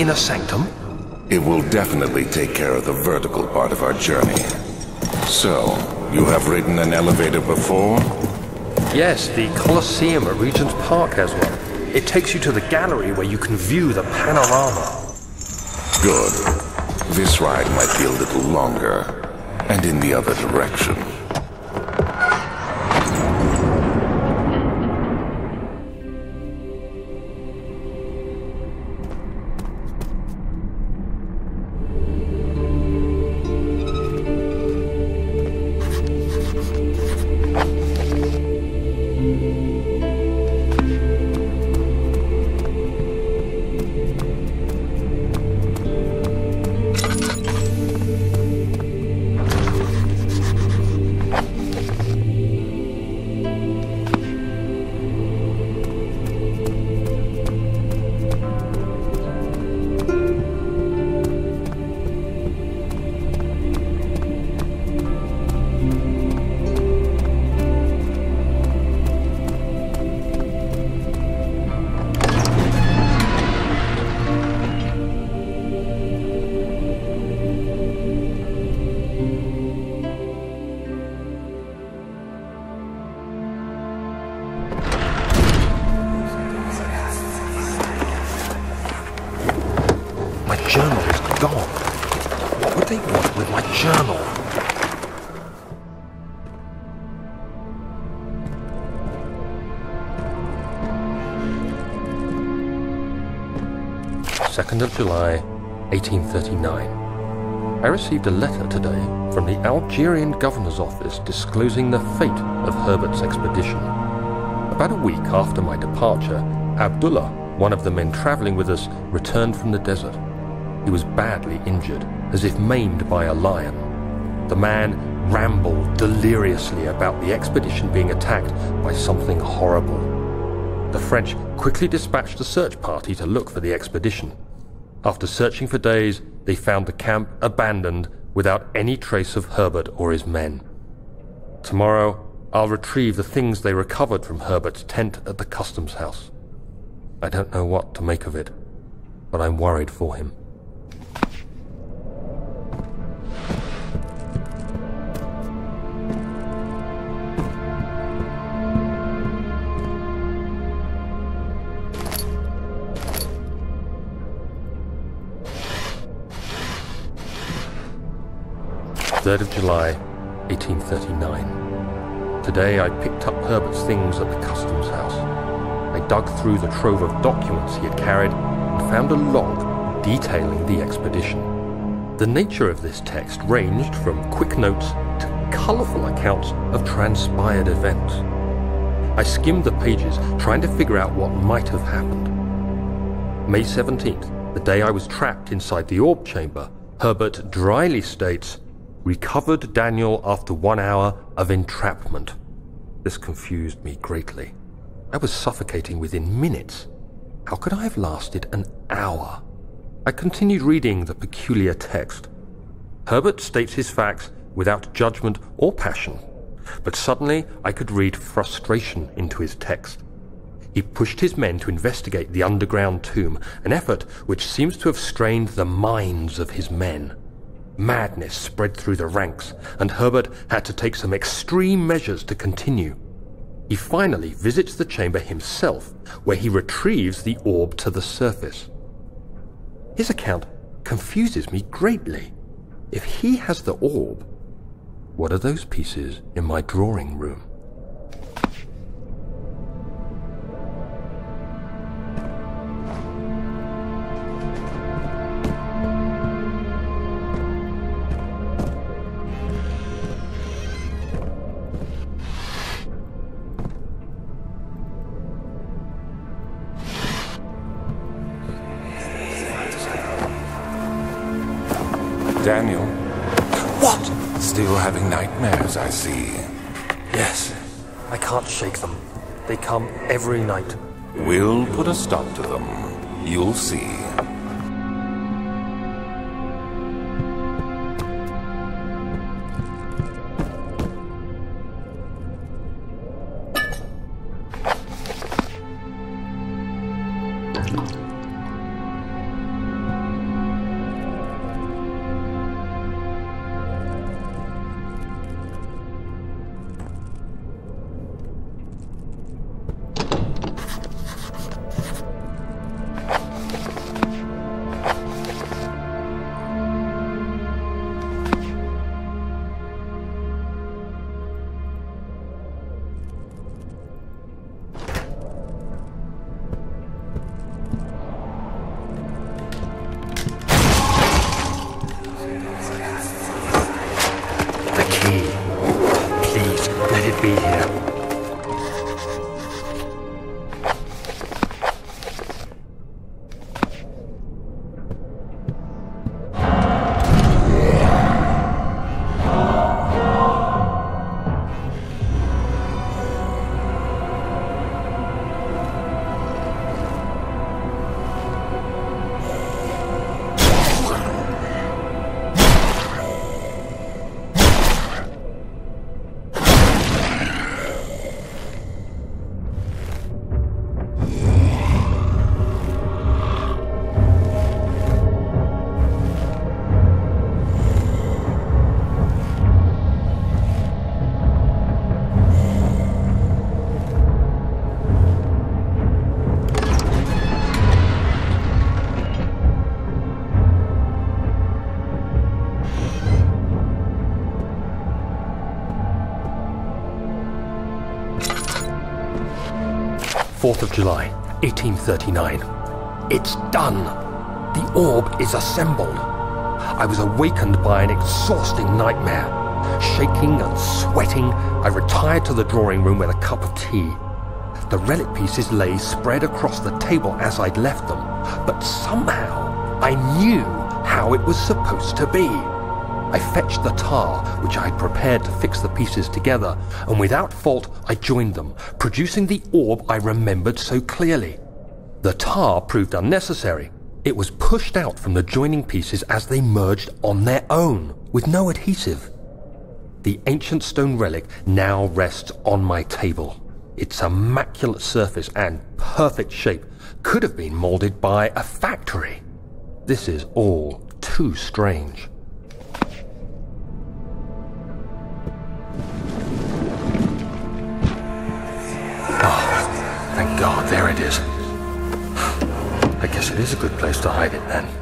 inner sanctum? It will definitely take care of the vertical part of our journey. So, you have ridden an elevator before? Yes, the Colosseum at Regent's Park has one. It takes you to the gallery where you can view the panorama. Good. This ride might be a little longer, and in the other direction. 2nd of July, 1839. I received a letter today from the Algerian governor's office disclosing the fate of Herbert's expedition. About a week after my departure, Abdullah, one of the men traveling with us, returned from the desert. He was badly injured, as if maimed by a lion. The man rambled deliriously about the expedition being attacked by something horrible. The French quickly dispatched a search party to look for the expedition. After searching for days, they found the camp abandoned without any trace of Herbert or his men. Tomorrow, I'll retrieve the things they recovered from Herbert's tent at the customs house. I don't know what to make of it, but I'm worried for him. Third of July, 1839. Today I picked up Herbert's things at the customs house. I dug through the trove of documents he had carried and found a log detailing the expedition. The nature of this text ranged from quick notes to colourful accounts of transpired events. I skimmed the pages trying to figure out what might have happened. May 17th, the day I was trapped inside the orb chamber, Herbert dryly states, recovered Daniel after one hour of entrapment. This confused me greatly. I was suffocating within minutes. How could I have lasted an hour? I continued reading the peculiar text. Herbert states his facts without judgment or passion, but suddenly I could read frustration into his text. He pushed his men to investigate the underground tomb, an effort which seems to have strained the minds of his men. Madness spread through the ranks, and Herbert had to take some extreme measures to continue. He finally visits the chamber himself, where he retrieves the orb to the surface. His account confuses me greatly. If he has the orb, what are those pieces in my drawing room? Daniel, What? still having nightmares, I see. Yes, I can't shake them. They come every night. We'll put a stop to them. You'll see. 4th of July, 1839. It's done. The orb is assembled. I was awakened by an exhausting nightmare. Shaking and sweating, I retired to the drawing room with a cup of tea. The relic pieces lay spread across the table as I'd left them, but somehow I knew how it was supposed to be. I fetched the tar, which I had prepared to fix the pieces together, and without fault I joined them, producing the orb I remembered so clearly. The tar proved unnecessary. It was pushed out from the joining pieces as they merged on their own, with no adhesive. The ancient stone relic now rests on my table. Its immaculate surface and perfect shape could have been molded by a factory. This is all too strange. There it is. I guess it is a good place to hide it then.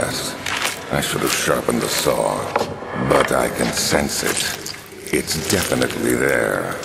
Mess. I should have sharpened the saw. But I can sense it. It's definitely there.